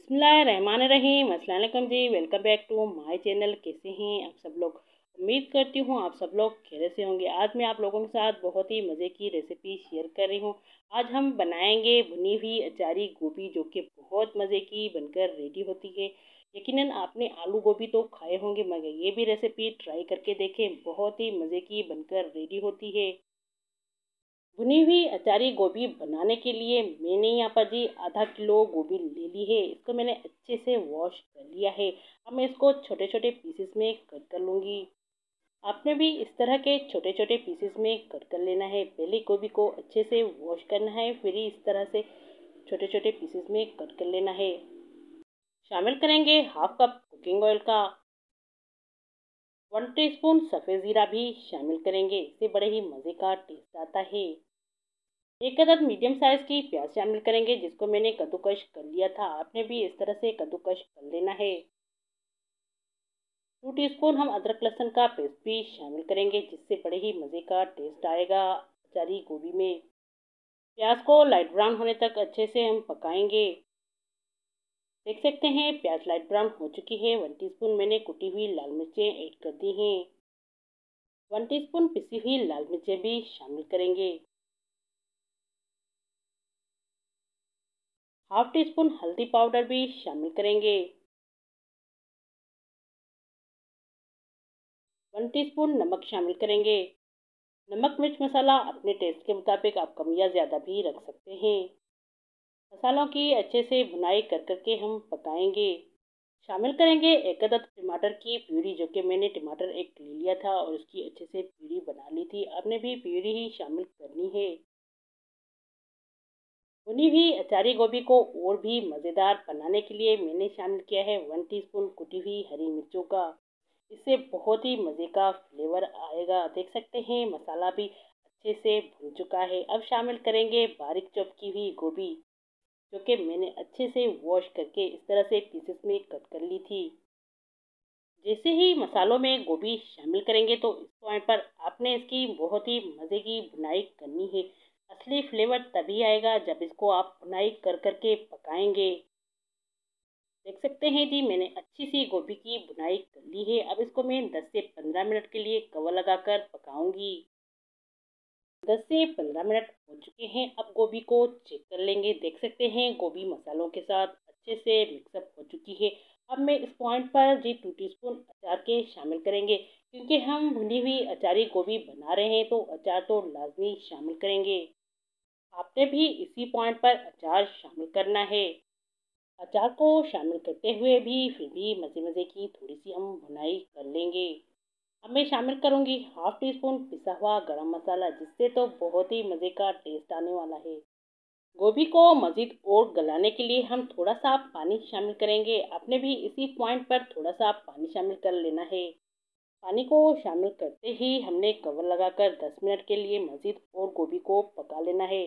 बिस्मिल्लाहिर्रहमानिर्रहीम। अस्सलाम जी, welcome back to my channel. कैसे हैं आप सब लोग? उम्मीद करती हूँ आप सब लोग खेरे से होंगे। आज मैं आप लोगों के साथ बहुत ही मज़े की रेसिपी शेयर कर रही हूँ। आज हम बनाएँगे भुनी हुई अचारी गोभी, जो कि बहुत मज़े की बनकर रेडी होती है। यकीनन आपने आलू गोभी तो खाए होंगे, मगर ये भी रेसिपी ट्राई करके देखें, बहुत ही मज़े की बनकर रेडी होती है। भुनी हुई अचारी गोभी बनाने के लिए मैंने यहाँ पर जी आधा किलो गोभी ले ली है। इसको मैंने अच्छे से वॉश कर लिया है। अब मैं इसको छोटे छोटे पीसेस में कट कर लूँगी। आपने भी इस तरह के छोटे छोटे पीसेस में कट कर लेना है। पहले गोभी को अच्छे से वॉश करना है, फिर इस तरह से छोटे छोटे पीसेस में कट कर लेना है। शामिल करेंगे हाफ़ कप कुकिंग ऑयल का। वन टीस्पून सफ़ेद ज़ीरा भी शामिल करेंगे। इससे बड़े ही मज़े का टेस्ट आता है। एक अदद मीडियम साइज़ की प्याज शामिल करेंगे, जिसको मैंने कद्दूकश कर लिया था। आपने भी इस तरह से कद्दूकश कर लेना है। टू टीस्पून हम अदरक लहसुन का पेस्ट भी शामिल करेंगे, जिससे बड़े ही मज़े का टेस्ट आएगा अचारी गोभी में। प्याज को लाइट ब्राउन होने तक अच्छे से हम पकाएँगे। देख सकते हैं, प्याज लाइट ब्राउन हो चुकी है। वन टीस्पून मैंने कुटी हुई लाल मिर्चें ऐड कर दी हैं। वन टीस्पून पिसी हुई लाल मिर्चें भी शामिल करेंगे। हाफ़ टी स्पून हल्दी पाउडर भी शामिल करेंगे। वन टीस्पून नमक शामिल करेंगे। नमक मिर्च मसाला अपने टेस्ट के मुताबिक आप कम या ज़्यादा भी रख सकते हैं। मसालों की अच्छे से भुनाई कर करके हम पकाएँगे। शामिल करेंगे एक अदद टमाटर की प्यूरी, जो कि मैंने टमाटर एक ले लिया था और उसकी अच्छे से प्यूरी बना ली थी। आपने भी प्यूरी ही शामिल करनी है। भुनी हुई अचारी गोभी को और भी मज़ेदार बनाने के लिए मैंने शामिल किया है वन टीस्पून कुटी हुई हरी मिर्चों का। इससे बहुत ही मज़े का फ्लेवर आएगा। देख सकते हैं, मसाला भी अच्छे से भुन चुका है। अब शामिल करेंगे बारीक चॉप की हुई गोभी, जो कि मैंने अच्छे से वॉश करके इस तरह से पीसेस में कट कर ली थी। जैसे ही मसालों में गोभी शामिल करेंगे तो इस पॉइंट पर आपने इसकी बहुत ही मज़े की बुनाई करनी है। असली फ्लेवर तभी आएगा जब इसको आप भुनाई कर कर के पकाएँगे। देख सकते हैं जी, मैंने अच्छी सी गोभी की बुनाई कर ली है। अब इसको मैं 10 से 15 मिनट के लिए कवर लगाकर पकाऊँगी। 10 से 15 मिनट हो चुके हैं, अब गोभी को चेक कर लेंगे। देख सकते हैं, गोभी मसालों के साथ अच्छे से मिक्सअप हो चुकी है। अब मैं इस पॉइंट पर जी टू टी स्पून अचार के शामिल करेंगे। क्योंकि हम भुनी हुई अचारी गोभी बना रहे हैं तो अचार तो लाजमी शामिल करेंगे। आपने भी इसी पॉइंट पर अचार शामिल करना है। अचार को शामिल करते हुए भी फिर भी मज़े मज़े की थोड़ी सी हम भुनाई कर लेंगे। अब मैं शामिल करूँगी हाफ़ टी स्पून पिसा हुआ गरम मसाला, जिससे तो बहुत ही मज़े का टेस्ट आने वाला है। गोभी को मज़ीद और गलाने के लिए हम थोड़ा सा पानी शामिल करेंगे। आपने भी इसी पॉइंट पर थोड़ा सा पानी शामिल कर लेना है। पानी को शामिल करते ही हमने कवर लगाकर 10 मिनट के लिए मज़ीद और गोभी को पका लेना है।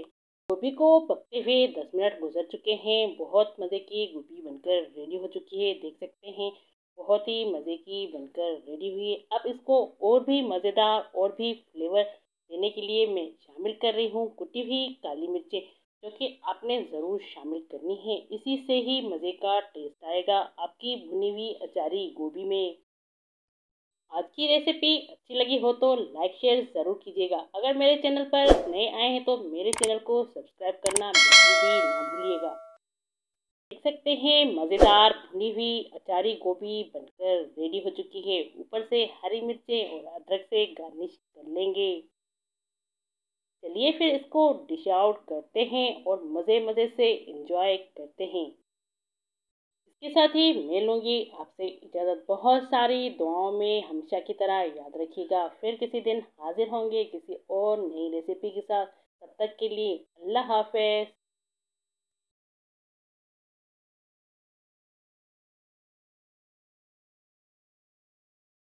गोभी को पकते हुए 10 मिनट गुजर चुके हैं। बहुत मज़े की गोभी बनकर रेडी हो चुकी है। देख सकते हैं, बहुत ही मज़े की बनकर रेडी हुई है। अब इसको और भी मज़ेदार और भी फ्लेवर देने के लिए मैं शामिल कर रही हूँ कुटी हुई काली मिर्चें, जो कि आपने ज़रूर शामिल करनी है। इसी से ही मज़े का टेस्ट आएगा आपकी भुनी हुई अचारी गोभी में। आज की रेसिपी अच्छी लगी हो तो लाइक शेयर ज़रूर कीजिएगा। अगर मेरे चैनल पर नए आए हैं तो मेरे चैनल को सब्सक्राइब करना बिल्कुल भी ना भूलिएगा। देख सकते हैं, मज़ेदार भुनी हुई अचारी गोभी बनकर रेडी हो चुकी है। ऊपर से हरी मिर्चें और अदरक से गार्निश कर लेंगे। चलिए फिर इसको डिश आउट करते हैं और मज़े मज़े से इंजॉय करते हैं। इसके साथ ही मैं लूँगी। आपसे इजाज़त। बहुत सारी दुआओं में हमेशा की तरह याद रखिएगा। फिर किसी दिन हाजिर होंगे किसी और नई रेसिपी के साथ। तब तक के लिए अल्लाह हाफिज़।